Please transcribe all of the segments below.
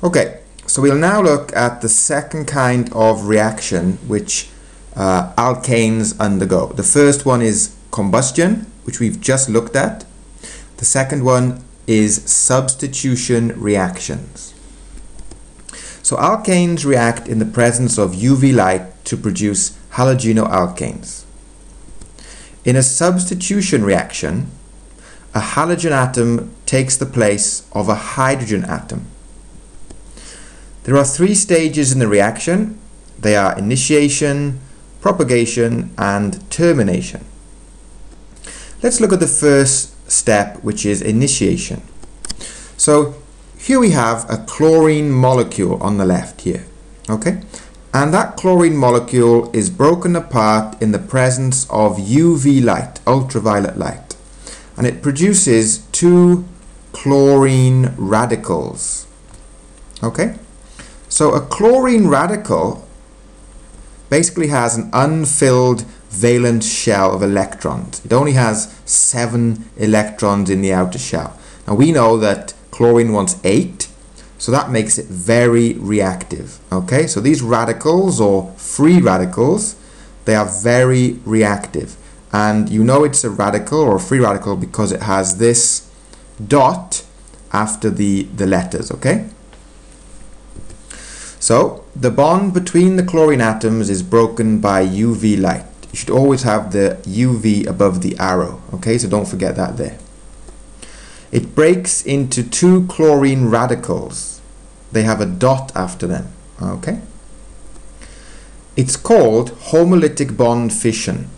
Okay, so we'll now look at the second kind of reaction which uh, alkanes undergo. The first one is combustion, which we've just looked at. The second one is substitution reactions. So alkanes react in the presence of UV light to produce halogenoalkanes. In a substitution reaction, a halogen atom takes the place of a hydrogen atom. There are three stages in the reaction. They are initiation, propagation and termination. Let's look at the first step which is initiation. So here we have a chlorine molecule on the left here. Okay, and that chlorine molecule is broken apart in the presence of UV light, ultraviolet light, and it produces two chlorine radicals. Okay, so a chlorine radical basically has an unfilled valence shell of electrons. It only has seven electrons in the outer shell. Now we know that chlorine wants eight, so that makes it very reactive. Okay, so these radicals or free radicals, they are very reactive. And you know it's a radical or a free radical because it has this dot after the, the letters, okay? So the bond between the chlorine atoms is broken by UV light. You should always have the UV above the arrow, okay? So don't forget that there. It breaks into two chlorine radicals. They have a dot after them. Okay? It's called homolytic bond fission.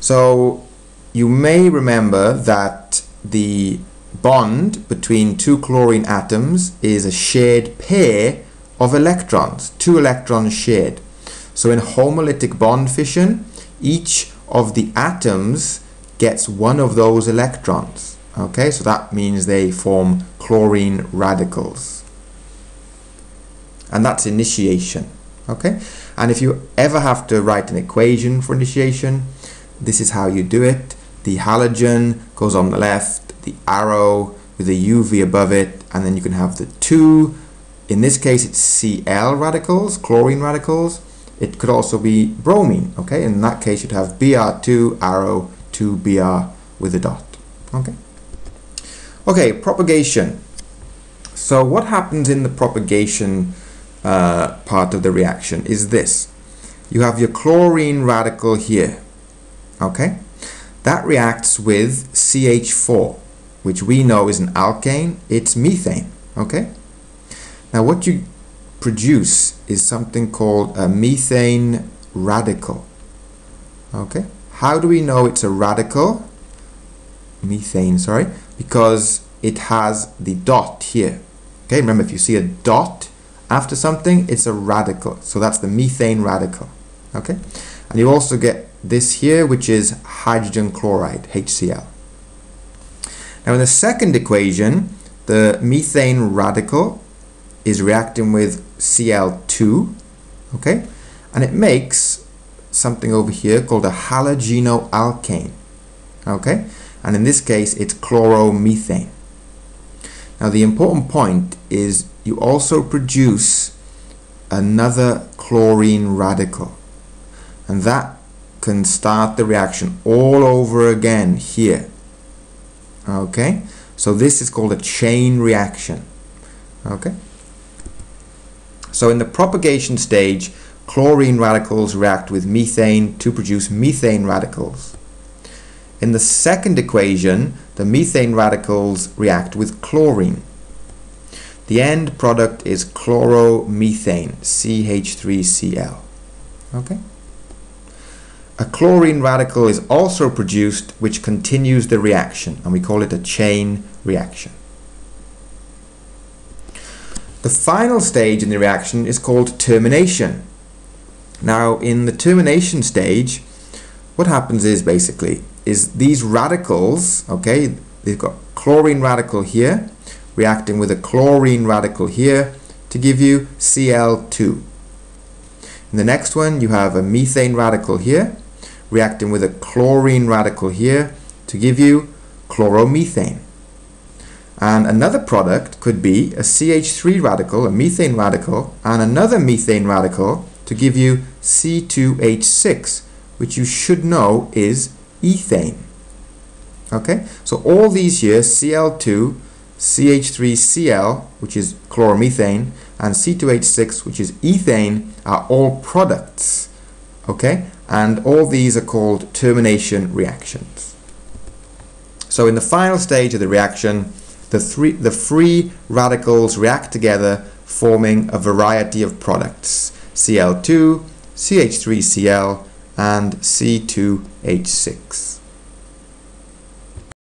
So you may remember that the bond between two chlorine atoms is a shared pair of electrons, two electrons shared. So in homolytic bond fission, each of the atoms gets one of those electrons. Okay, so that means they form chlorine radicals. And that's initiation. Okay, and if you ever have to write an equation for initiation, this is how you do it. The halogen goes on the left, the arrow with the UV above it, and then you can have the two. In this case, it's Cl radicals, chlorine radicals. It could also be bromine. Okay, in that case, you'd have Br2 arrow 2Br with a dot. Okay. Okay, propagation. So what happens in the propagation uh, part of the reaction is this. You have your chlorine radical here. Okay? That reacts with CH4, which we know is an alkane. It's methane. Okay? Now what you produce is something called a methane radical. Okay? How do we know it's a radical? Methane, sorry because it has the dot here. Okay, remember if you see a dot after something, it's a radical. So that's the methane radical. Okay, and you also get this here, which is hydrogen chloride, HCl. Now in the second equation, the methane radical is reacting with Cl2, okay, and it makes something over here called a halogenoalkane, okay, and in this case it's chloromethane. Now the important point is you also produce another chlorine radical and that can start the reaction all over again here. Okay, so this is called a chain reaction. Okay, so in the propagation stage, chlorine radicals react with methane to produce methane radicals. In the second equation, the methane radicals react with chlorine. The end product is chloromethane, CH3Cl. Okay? A chlorine radical is also produced which continues the reaction and we call it a chain reaction. The final stage in the reaction is called termination. Now in the termination stage what happens is basically is these radicals, okay, they've got chlorine radical here reacting with a chlorine radical here to give you Cl2. In the next one you have a methane radical here reacting with a chlorine radical here to give you chloromethane. And another product could be a CH3 radical, a methane radical, and another methane radical to give you C2H6, which you should know is ethane. Okay, so all these here, Cl2, CH3Cl, which is chloromethane, and C2H6, which is ethane, are all products. Okay, and all these are called termination reactions. So in the final stage of the reaction, the, three, the free radicals react together, forming a variety of products, Cl2, CH3Cl, and C2H6.